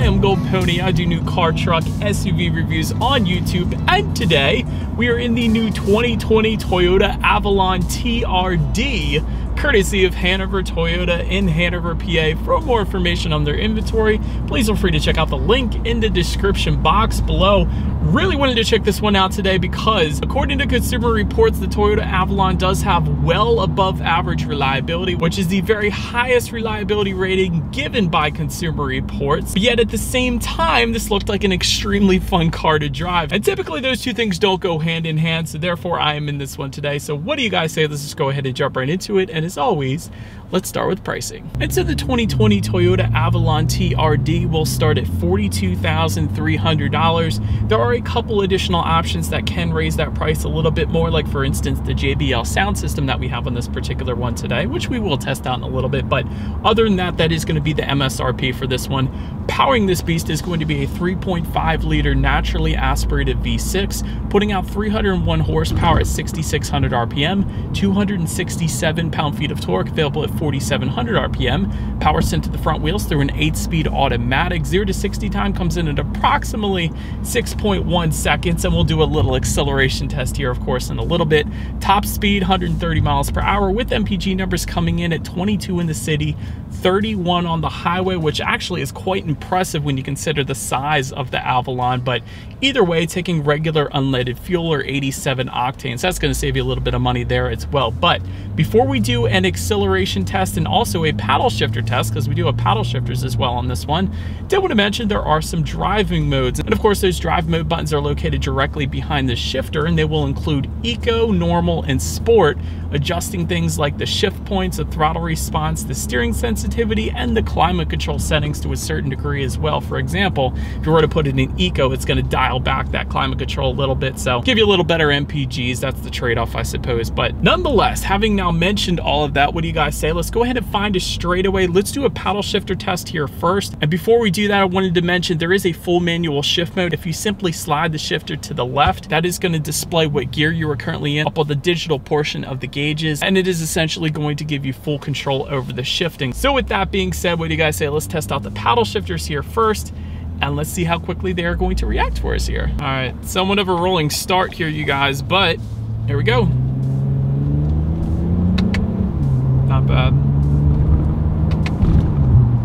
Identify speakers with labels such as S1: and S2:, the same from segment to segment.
S1: I am Gold Pony. I do new car, truck, SUV reviews on YouTube. And today we are in the new 2020 Toyota Avalon TRD courtesy of Hanover Toyota in Hanover, PA. For more information on their inventory, please feel free to check out the link in the description box below. Really wanted to check this one out today because according to Consumer Reports, the Toyota Avalon does have well above average reliability, which is the very highest reliability rating given by Consumer Reports. But yet at the same time, this looked like an extremely fun car to drive. And typically those two things don't go hand in hand, so therefore I am in this one today. So what do you guys say? Let's just go ahead and jump right into it. And as always, let's start with pricing. And so the 2020 Toyota Avalon TRD will start at $42,300. There are a couple additional options that can raise that price a little bit more, like for instance, the JBL sound system that we have on this particular one today, which we will test out in a little bit. But other than that, that is gonna be the MSRP for this one. Powering this beast is going to be a 3.5 liter naturally aspirated V6, putting out 301 horsepower at 6,600 RPM, 267 pound feet of torque available at 4,700 RPM. Power sent to the front wheels through an 8-speed automatic. 0 to 60 time comes in at approximately 6.1 seconds, and we'll do a little acceleration test here, of course, in a little bit. Top speed, 130 miles per hour, with MPG numbers coming in at 22 in the city, 31 on the highway, which actually is quite impressive when you consider the size of the Avalon. But either way, taking regular unleaded fuel or 87 octanes, that's going to save you a little bit of money there as well. But before we do an acceleration test and also a paddle shifter test, because we do have paddle shifters as well on this one, did want to mention there are some driving modes. And of course, those drive mode buttons are located directly behind the shifter, and they will include Eco, Normal, and Sport, adjusting things like the shift points, the throttle response, the steering sensitivity, and the climate control settings to a certain degree as well. For example, if you were to put it in Eco, it's going to dial back that climate control a little bit, so give you a little better MPGs. That's the trade-off, I suppose. But nonetheless, having now mentioned all of that, what do you guys say? Let's go ahead and find a straightaway. Let's do a paddle shifter test here first. And before we do that, I wanted to mention there is a full manual shift mode. If you simply slide the shifter to the left, that is going to display what gear you are currently in up on the digital portion of the gauges. And it is essentially going to give you full control over the shifting. So with that being said, what do you guys say? Let's test out the paddle shifters here first and let's see how quickly they are going to react for us here. All right, somewhat of a rolling start here, you guys, but here we go. Not bad.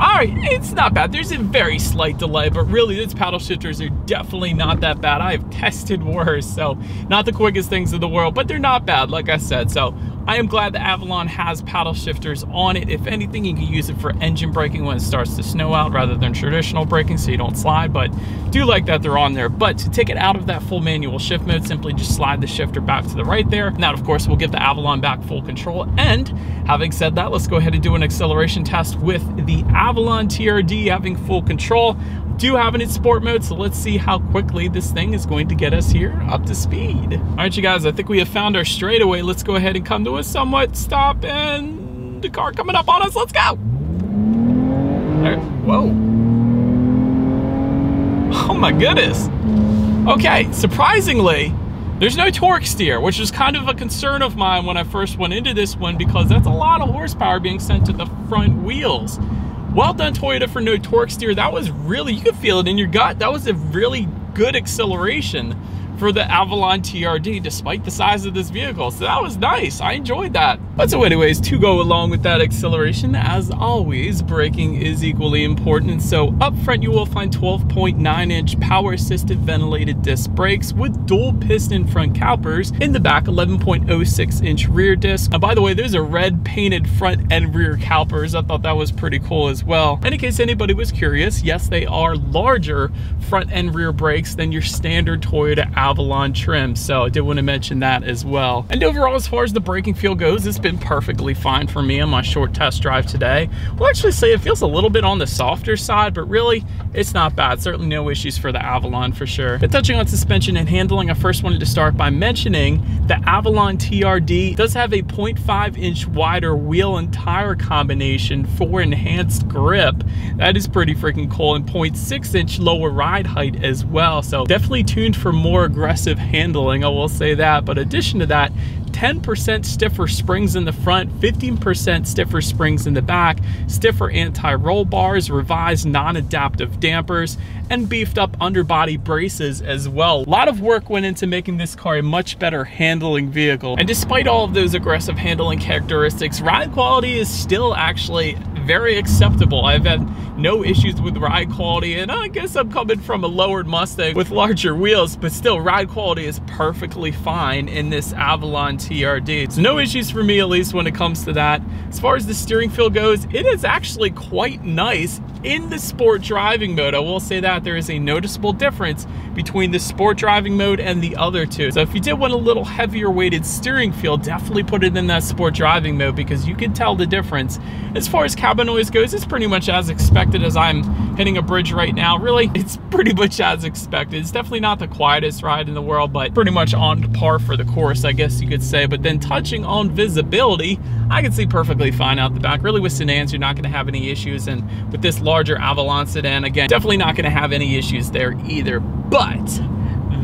S1: All right, it's not bad. There's a very slight delay, but really these paddle shifters are definitely not that bad. I have tested worse, so not the quickest things in the world, but they're not bad, like I said. So I am glad the Avalon has paddle shifters on it. If anything, you can use it for engine braking when it starts to snow out rather than traditional braking so you don't slide, but do like that they're on there. But to take it out of that full manual shift mode, simply just slide the shifter back to the right there. And that, of course, will give the Avalon back full control. And having said that, let's go ahead and do an acceleration test with the Avalon TRD having full control do have it in sport mode, so let's see how quickly this thing is going to get us here up to speed. All right, you guys, I think we have found our straightaway. Let's go ahead and come to a somewhat stop and the car coming up on us. Let's go. Whoa. Oh my goodness. Okay, surprisingly, there's no torque steer, which is kind of a concern of mine when I first went into this one because that's a lot of horsepower being sent to the front wheels. Well done, Toyota, for no torque steer. That was really, you could feel it in your gut. That was a really good acceleration for the Avalon TRD despite the size of this vehicle. So that was nice. I enjoyed that. But so anyways, to go along with that acceleration, as always, braking is equally important. So up front, you will find 12.9 inch power assisted ventilated disc brakes with dual piston front calipers. In the back, 11.06 inch rear disc. And by the way, there's a red painted front and rear calipers. I thought that was pretty cool as well. And in case anybody was curious, yes, they are larger front and rear brakes than your standard Toyota Avalon Avalon trim. So I did want to mention that as well. And overall, as far as the braking feel goes, it's been perfectly fine for me on my short test drive today. We'll actually say it feels a little bit on the softer side, but really, it's not bad. Certainly no issues for the Avalon for sure. But touching on suspension and handling, I first wanted to start by mentioning the Avalon TRD does have a 0.5 inch wider wheel and tire combination for enhanced grip. That is pretty freaking cool and 0.6 inch lower ride height as well. So definitely tuned for more aggressive handling, I will say that. But addition to that, 10% stiffer springs in the front, 15% stiffer springs in the back, stiffer anti-roll bars, revised non-adaptive dampers, and beefed up underbody braces as well. A lot of work went into making this car a much better handling vehicle. And despite all of those aggressive handling characteristics, ride quality is still actually very acceptable. I've had no issues with ride quality and I guess I'm coming from a lowered Mustang with larger wheels but still ride quality is perfectly fine in this Avalon TRD. So no issues for me at least when it comes to that. As far as the steering feel goes, it is actually quite nice in the sport driving mode. I will say that there is a noticeable difference between the sport driving mode and the other two. So if you did want a little heavier weighted steering feel, definitely put it in that sport driving mode because you can tell the difference. As far as cabin noise goes, it's pretty much as expected as I'm hitting a bridge right now. Really, it's pretty much as expected. It's definitely not the quietest ride in the world, but pretty much on par for the course, I guess you could say. But then touching on visibility, I can see perfectly fine out the back. Really with sedans, you're not gonna have any issues. And with this larger Avalon sedan, again, definitely not gonna have any issues there either. But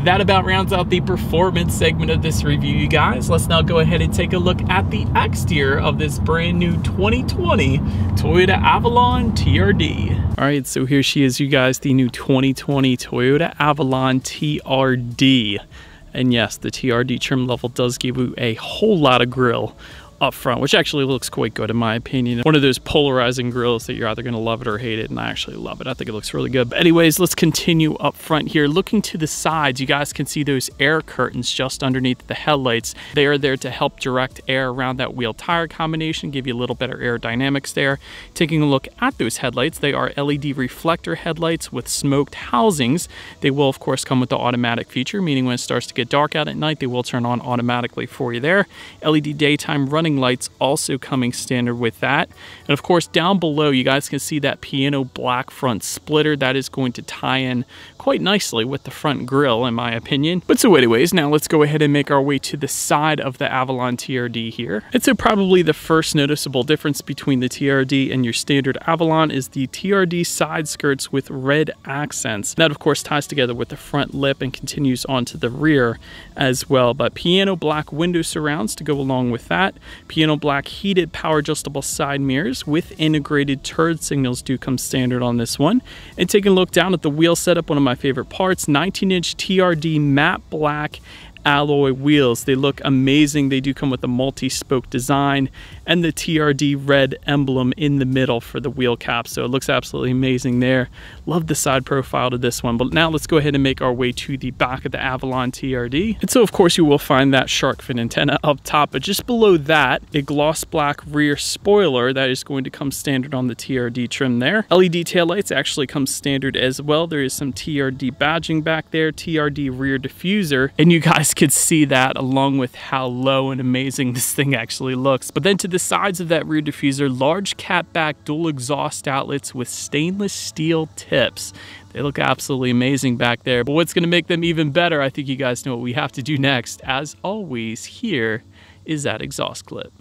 S1: that about rounds out the performance segment of this review, you guys. Let's now go ahead and take a look at the exterior of this brand new 2020 Toyota Avalon TRD. All right, so here she is, you guys, the new 2020 Toyota Avalon TRD. And yes, the TRD trim level does give you a whole lot of grille up front, which actually looks quite good in my opinion. One of those polarizing grills that you're either going to love it or hate it, and I actually love it. I think it looks really good. But anyways, let's continue up front here. Looking to the sides, you guys can see those air curtains just underneath the headlights. They are there to help direct air around that wheel tire combination, give you a little better aerodynamics there. Taking a look at those headlights, they are LED reflector headlights with smoked housings. They will of course come with the automatic feature, meaning when it starts to get dark out at night, they will turn on automatically for you there. LED daytime running running lights also coming standard with that. And of course, down below, you guys can see that piano black front splitter. That is going to tie in quite nicely with the front grille, in my opinion. But so anyways, now let's go ahead and make our way to the side of the Avalon TRD here. And so probably the first noticeable difference between the TRD and your standard Avalon is the TRD side skirts with red accents. That of course ties together with the front lip and continues onto the rear as well. But piano black window surrounds to go along with that. Piano black heated power adjustable side mirrors with integrated turn signals do come standard on this one. And taking a look down at the wheel setup, one of my favorite parts, 19 inch TRD matte black alloy wheels. They look amazing. They do come with a multi-spoke design and the TRD red emblem in the middle for the wheel cap. So it looks absolutely amazing there. Love the side profile to this one. But now let's go ahead and make our way to the back of the Avalon TRD. And so of course you will find that shark fin antenna up top, but just below that, a gloss black rear spoiler that is going to come standard on the TRD trim there. LED taillights actually come standard as well. There is some TRD badging back there, TRD rear diffuser, and you guys could see that along with how low and amazing this thing actually looks. But then to the sides of that rear diffuser, large catback dual exhaust outlets with stainless steel tips. They look absolutely amazing back there. But what's gonna make them even better, I think you guys know what we have to do next. As always, here is that exhaust clip.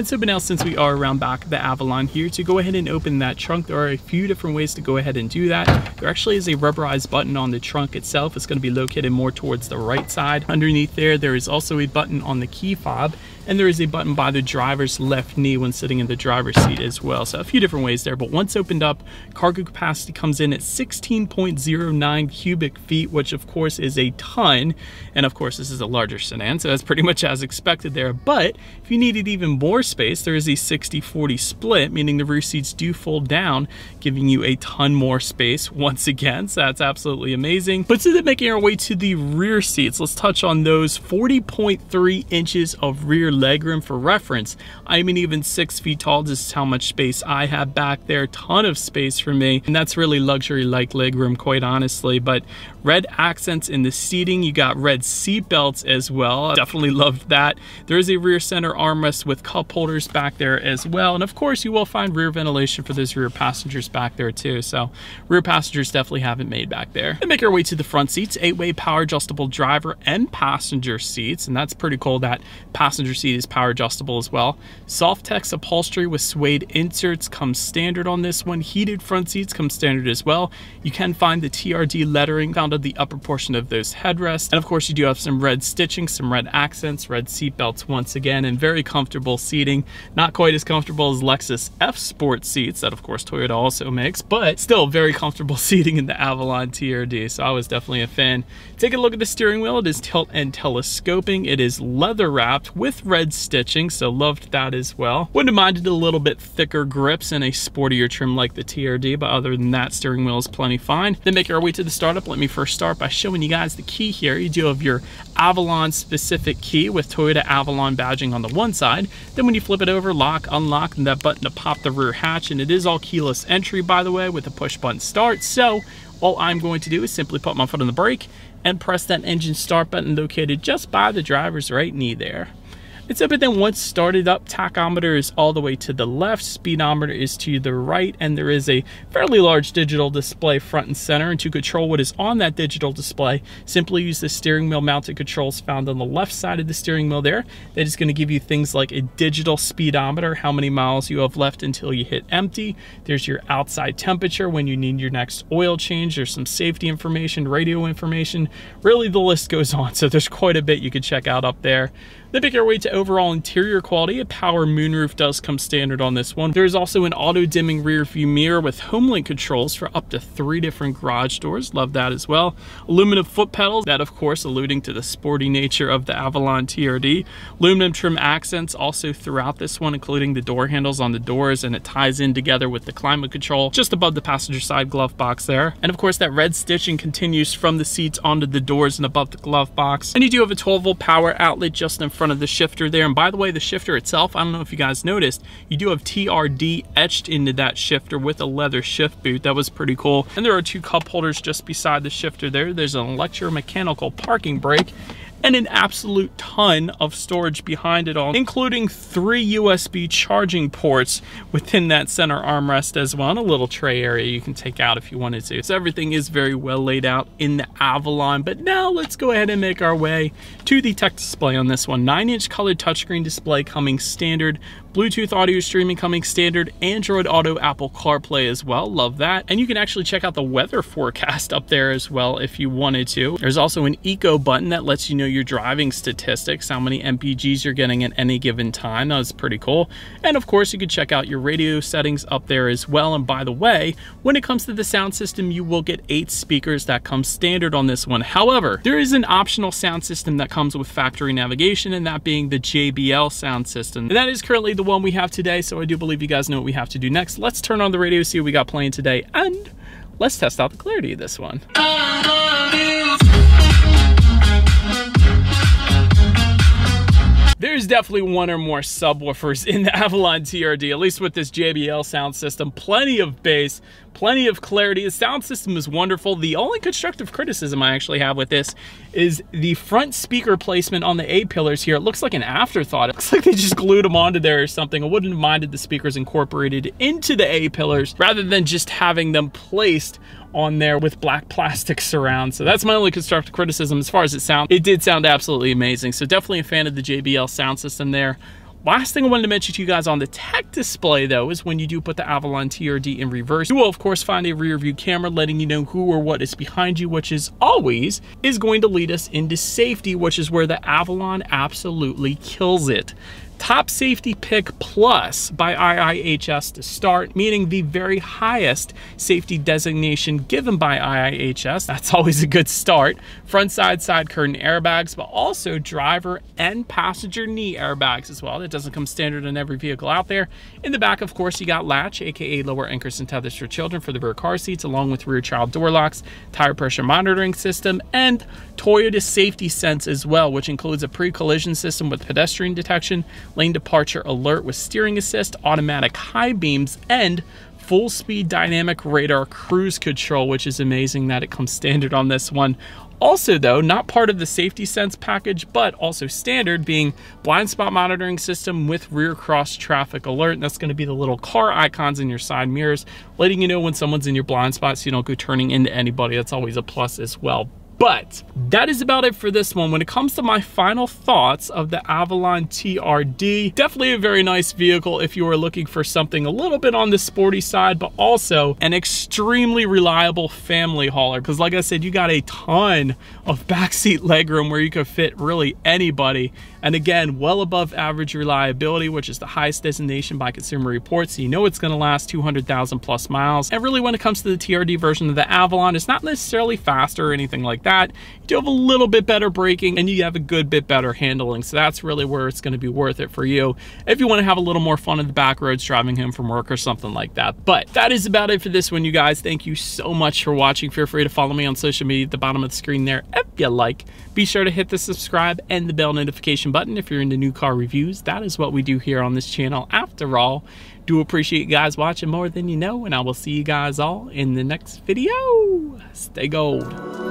S1: And so but now since we are around back the Avalon here, to go ahead and open that trunk, there are a few different ways to go ahead and do that. There actually is a rubberized button on the trunk itself. It's going to be located more towards the right side. Underneath there, there is also a button on the key fob and there is a button by the driver's left knee when sitting in the driver's seat as well. So a few different ways there, but once opened up, cargo capacity comes in at 16.09 cubic feet, which of course is a ton. And of course, this is a larger sedan, so that's pretty much as expected there. But if you needed even more space, there is a 60-40 split, meaning the rear seats do fold down, giving you a ton more space once again. So that's absolutely amazing. But so then making our way to the rear seats, let's touch on those 40.3 inches of rear legroom for reference. I'm an even six feet tall. Is how much space I have back there. Ton of space for me. And that's really luxury-like legroom, quite honestly. But red accents in the seating. You got red seat belts as well. Definitely loved that. There is a rear center armrest with cup holders back there as well. And of course, you will find rear ventilation for those rear passengers back there too. So rear passengers definitely haven't made back there. And make our way to the front seats, eight-way power adjustable driver and passenger seats. And that's pretty cool that passenger seat is power adjustable as well. Softex upholstery with suede inserts comes standard on this one. Heated front seats come standard as well. You can find the TRD lettering found on the upper portion of those headrests. And of course you do have some red stitching, some red accents, red seat belts once again, and very comfortable seating. Not quite as comfortable as Lexus F Sport seats that of course Toyota also makes, but still very comfortable seating in the Avalon TRD. So I was definitely a fan. Take a look at the steering wheel. It is tilt and telescoping. It is leather wrapped with red stitching, so loved that as well. Wouldn't have minded a little bit thicker grips and a sportier trim like the TRD, but other than that, steering wheel is plenty fine. Then make our way to the startup. Let me first start by showing you guys the key here. You do have your Avalon specific key with Toyota Avalon badging on the one side. Then when you flip it over, lock, unlock, and that button to pop the rear hatch. And it is all keyless entry, by the way, with a push button start. So all I'm going to do is simply put my foot on the brake and press that engine start button located just by the driver's right knee there. It's everything once started up, tachometer is all the way to the left, speedometer is to the right, and there is a fairly large digital display front and center. And to control what is on that digital display, simply use the steering wheel mounted controls found on the left side of the steering wheel there. That is going to give you things like a digital speedometer, how many miles you have left until you hit empty. There's your outside temperature when you need your next oil change. There's some safety information, radio information. Really, the list goes on. So there's quite a bit you could check out up there. Then pick your way to overall interior quality. A power moonroof does come standard on this one. There's also an auto dimming rear view mirror with HomeLink controls for up to three different garage doors. Love that as well. Aluminum foot pedals, that of course alluding to the sporty nature of the Avalon TRD. Aluminum trim accents also throughout this one, including the door handles on the doors, and it ties in together with the climate control just above the passenger side glove box there. And of course that red stitching continues from the seats onto the doors and above the glove box. And you do have a 12 volt power outlet just in front of the shifter there. And by the way, the shifter itself, I don't know if you guys noticed, you do have TRD etched into that shifter with a leather shift boot. That was pretty cool. And there are two cup holders just beside the shifter there. There's an electromechanical parking brake and an absolute ton of storage behind it all, including three USB charging ports within that center armrest as well, and a little tray area you can take out if you wanted to. So everything is very well laid out in the Avalon, but now let's go ahead and make our way to the tech display on this one. 9-inch colored touchscreen display coming standard Bluetooth audio streaming coming standard, Android Auto, Apple CarPlay as well, love that. And you can actually check out the weather forecast up there as well if you wanted to. There's also an eco button that lets you know your driving statistics, how many MPGs you're getting at any given time. That's pretty cool. And of course, you can check out your radio settings up there as well. And by the way, when it comes to the sound system, you will get eight speakers that come standard on this one. However, there is an optional sound system that comes with factory navigation, and that being the JBL sound system. And that is currently the one we have today, so I do believe you guys know what we have to do next. Let's turn on the radio, see what we got playing today, and let's test out the clarity of this one. There there's definitely one or more subwoofers in the Avalon TRD, at least with this JBL sound system. Plenty of bass, plenty of clarity. The sound system is wonderful. The only constructive criticism I actually have with this is the front speaker placement on the A-pillars here. It looks like an afterthought. It looks like they just glued them onto there or something. I wouldn't have minded the speakers incorporated into the A-pillars rather than just having them placed on there with black plastic surround. So that's my only constructive criticism as far as it sounds. It did sound absolutely amazing. So definitely a fan of the JBL sound system there. Last thing I wanted to mention to you guys on the tech display though is when you do put the Avalon TRD in reverse, you will of course find a rear view camera letting you know who or what is behind you, which is always is going to lead us into safety, which is where the Avalon absolutely kills it. Top safety pick plus by IIHS to start, meaning the very highest safety designation given by IIHS. That's always a good start. Front side side curtain airbags, but also driver and passenger knee airbags as well. That doesn't come standard in every vehicle out there. In the back, of course, you got latch, aka lower anchors and tethers for children for the rear car seats, along with rear child door locks, tire pressure monitoring system, and Toyota Safety Sense as well, which includes a pre-collision system with pedestrian detection, lane departure alert with steering assist, automatic high beams, and full speed dynamic radar cruise control, which is amazing that it comes standard on this one. Also though, not part of the safety sense package, but also standard being blind spot monitoring system with rear cross traffic alert. And that's gonna be the little car icons in your side mirrors, letting you know when someone's in your blind spot so you don't go turning into anybody. That's always a plus as well. But that is about it for this one. When it comes to my final thoughts of the Avalon TRD, definitely a very nice vehicle if you are looking for something a little bit on the sporty side, but also an extremely reliable family hauler. Because like I said, you got a ton of backseat legroom where you could fit really anybody. And again, well above average reliability, which is the highest designation by Consumer Reports. So you know it's gonna last 200,000 plus miles. And really when it comes to the TRD version of the Avalon, it's not necessarily faster or anything like that that. You do have a little bit better braking and you have a good bit better handling. So that's really where it's going to be worth it for you if you want to have a little more fun in the back roads driving home from work or something like that. But that is about it for this one, you guys. Thank you so much for watching. Feel free to follow me on social media at the bottom of the screen there if you like. Be sure to hit the subscribe and the bell notification button if you're into new car reviews. That is what we do here on this channel after all. Do appreciate you guys watching more than you know, and I will see you guys all in the next video. Stay gold.